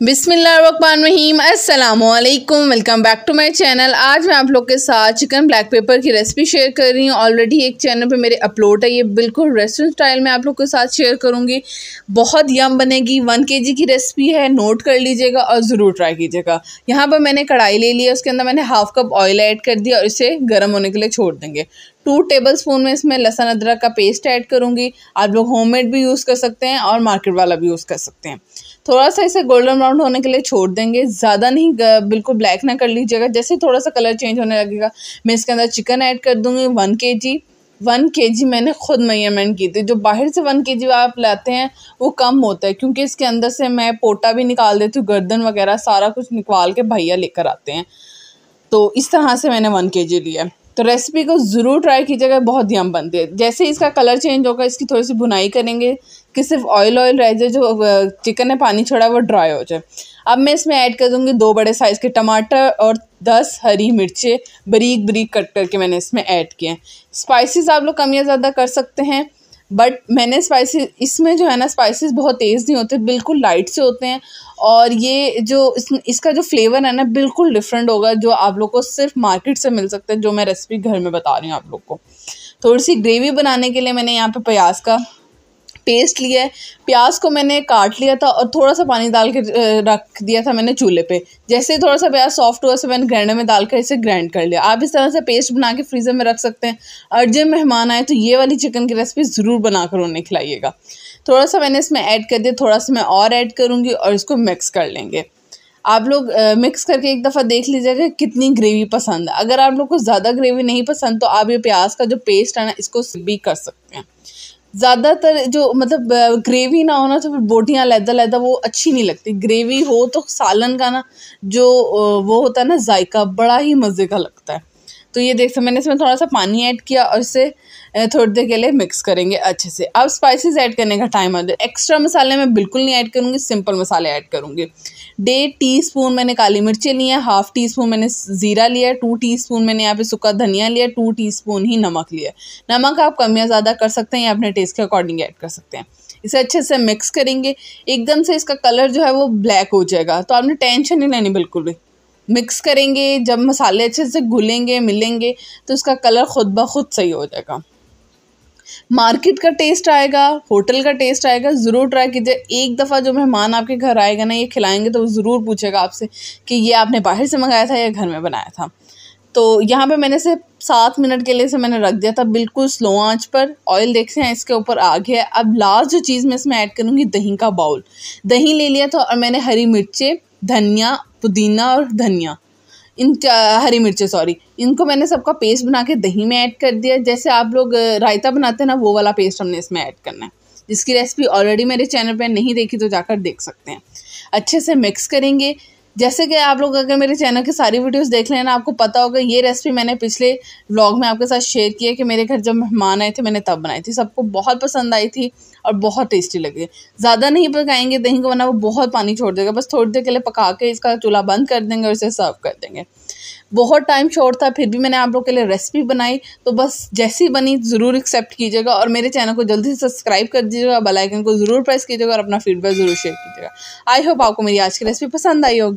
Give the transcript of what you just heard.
बिसमीम अल्लाम welcome back to my channel. आज मैं आप लोग के साथ चिकन ब्लैक पेपर की रेसिपी शेयर कर रही हूँ। ऑलरेडी एक चैनल पे मेरे अपलोड है। ये बिल्कुल रेस्टोरेंट स्टाइल में आप लोग के साथ शेयर करूँगी। बहुत यम बनेगी। वन केजी की रेसिपी है। नोट कर लीजिएगा और ज़रूर ट्राई कीजिएगा। यहाँ पर मैंने कढ़ाई ले लिया उसके अंदर मैंने हाफ़ कप ऑयल ऐड कर दिया और इसे गर्म होने के लिए छोड़ देंगे। टू टेबल स्पून में इसमें लहसुन अदरक का पेस्ट ऐड करूँगी। आप लोग होममेड भी यूज़ कर सकते हैं और मार्केट वाला भी यूज़ कर सकते हैं। थोड़ा सा इसे गोल्डन ब्राउन होने के लिए छोड़ देंगे। ज़्यादा नहीं बिल्कुल ब्लैक ना कर लीजिएगा। जैसे थोड़ा सा कलर चेंज होने लगेगा, मैं इसके अंदर चिकन ऐड कर दूँगी। वन के जी वन के जी मैंने खुद मेज़रमेंट की थी। जो बाहर से वन के जी आप लाते हैं, वो कम होता है। क्योंकि इसके अंदर से मैं पोटा भी निकाल देती हूँ, गर्दन वगैरह सारा कुछ निकाल के भैया लेकर आते हैं। तो इस तरह से मैंने वन के जी लिया तो रेसिपी को ज़रूर ट्राई कीजिएगा, बहुत यम बनती है। जैसे ही इसका कलर चेंज होगा, इसकी थोड़ी सी बुनाई करेंगे कि सिर्फ़ ऑयल ऑयल रह जाए, जो चिकन ने पानी छोड़ा, वो ड्राई हो जाए। अब मैं इसमें ऐड कर दूँगी दो बड़े साइज़ के टमाटर और दस हरी मिर्चें बरीक बरीक कट करके मैंने इसमें ऐड किए हैं। स्पाइसिस आप लोग कम या ज़्यादा कर सकते हैं। बट मैंने स्पाइसी इसमें जो है ना स्पाइसेस बहुत तेज़ नहीं होते बिल्कुल लाइट से होते हैं। और ये जो इस, इसका जो फ्लेवर है ना बिल्कुल डिफरेंट होगा जो आप लोग को सिर्फ़ मार्केट से मिल सकता है जो मैं रेसिपी घर में बता रही हूँ आप लोग को। थोड़ी सी ग्रेवी बनाने के लिए मैंने यहाँ पे प्याज का पेस्ट लिया है। प्याज को मैंने काट लिया था और थोड़ा सा पानी डाल के रख दिया था मैंने चूल्हे पे। जैसे ही थोड़ा सा प्याज सॉफ्ट हुआ से मैंने ग्राइंडर में डाल कर इसे ग्राइंड कर लिया। आप इस तरह से पेस्ट बना के फ्रीज़र में रख सकते हैं। और जब मेहमान आए तो ये वाली चिकन की रेसिपी ज़रूर बनाकर उन्हें खिलाइएगा। थोड़ा सा मैंने इसमें ऐड कर दिया थोड़ा सा मैं और ऐड करूँगी और इसको मिक्स कर लेंगे। आप लोग मिक्स करके एक दफ़ा देख लीजिएगा कितनी ग्रेवी पसंद है। अगर आप लोग को ज़्यादा ग्रेवी नहीं पसंद तो आप ये प्याज का जो पेस्ट है ना, इसको भी कर सकते हैं। ज़्यादातर जो मतलब ग्रेवी ना हो ना तो फिर बोटियाँ लैदा लैदा वो अच्छी नहीं लगती। ग्रेवी हो तो सालन का ना जो वो होता है ना जायका, बड़ा ही मज़े का लगता है। तो ये देख सकते मैंने इसमें थोड़ा सा पानी ऐड किया और इसे थोड़ी देर के लिए मिक्स करेंगे अच्छे से। अब स्पाइसेस ऐड करने का टाइम आ जाए एक्स्ट्रा मसाले मैं बिल्कुल नहीं ऐड करूँगी सिंपल मसाले ऐड करूँगी। डेढ़ टी स्पून मैंने काली मिर्चें ली हैं हाफ़ टी स्पून मैंने ज़ीरा लिया टू टी स्पून मैंने यहाँ पे सूखा धनिया लिया टू टी स्पून ही नमक लिया नमक आप कम या ज़्यादा कर सकते हैं या अपने टेस्ट के अकॉर्डिंग ऐड कर सकते हैं। इसे अच्छे से मिक्स करेंगे। एकदम से इसका कलर जो है वो ब्लैक हो जाएगा। तो आपने टेंशन नहीं लेनी बिल्कुल भी। मिक्स करेंगे, जब मसाले अच्छे से घुलेंगे, मिलेंगे तो उसका कलर खुद ब खुद सही हो जाएगा। मार्केट का टेस्ट आएगा, होटल का टेस्ट आएगा, ज़रूर ट्राई कीजिए। एक दफ़ा जो मेहमान आपके घर आएगा ना, ये खिलाएँगे तो वो ज़रूर पूछेगा आपसे कि ये आपने बाहर से मंगाया था या घर में बनाया था। तो यहाँ पे मैंने से सात मिनट के लिए से मैंने रख दिया था, बिल्कुल स्लो आँच पर। ऑयल देखते हैं, इसके ऊपर आ गया अब लास्ट जो चीज़ मैं इसमें ऐड करूँगी, दही का बाउल। दही ले लिया था और मैंने हरी मिर्चें, धनिया पुदीना और धनिया। इन हरी मिर्चें सॉरी इनको मैंने सबका पेस्ट बना के दही में ऐड कर दिया। जैसे आप लोग रायता बनाते हैं ना, वो वाला पेस्ट हमने इसमें ऐड करना है। जिसकी रेसिपी ऑलरेडी मेरे चैनल पर नहीं देखी तो जाकर देख सकते हैं। अच्छे से मिक्स करेंगे। जैसे कि आप लोग अगर मेरे चैनल की सारी वीडियोस देख लेना आपको पता होगा ये रेसिपी मैंने पिछले व्लॉग में आपके साथ शेयर किया कि मेरे घर जब मेहमान आए थे, मैंने तब बनाई थी। सबको बहुत पसंद आई थी और बहुत टेस्टी लगी। ज़्यादा नहीं पकाएँगे दही को बना वो बहुत पानी छोड़ देगा। बस थोड़ी देर के लिए पका के इसका चूल्हा बंद कर देंगे और इसे सर्व कर देंगे। बहुत टाइम शॉर्ट था, फिर भी मैंने आप लोग के लिए रेसिपी बनाई। तो बस जैसी बनी, ज़रूर एक्सेप्ट कीजिएगा और मेरे चैनल को जल्दी से सब्सक्राइब कर दीजिएगा बेल आइकन को ज़रूर प्रेस कीजिएगा और अपना फीडबैक ज़रूर शेयर कीजिएगा। आई होप आपको मेरी आज की रेसिपी पसंद आई होगी।